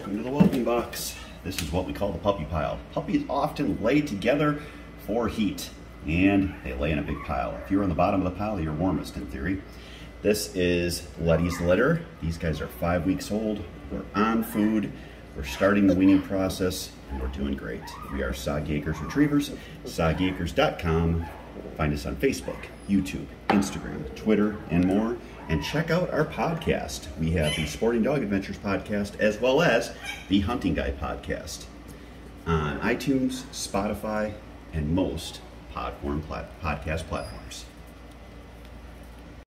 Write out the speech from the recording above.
Welcome to the whelping box. This is what we call the puppy pile. Puppies often lay together for heat and they lay in a big pile. If you're on the bottom of the pile, you're warmest in theory. This is Letty's litter. These guys are five weeks old. We're on food. We're starting the weaning process and we're doing great. We are Soggy Acres Retrievers, soggyacres.com. Find us on Facebook, YouTube, Instagram, Twitter, and more. And check out our podcast. We have the Sporting Dog Adventures podcast as well as the Hunting Guy podcast on iTunes, Spotify, and most plat- podcast platforms.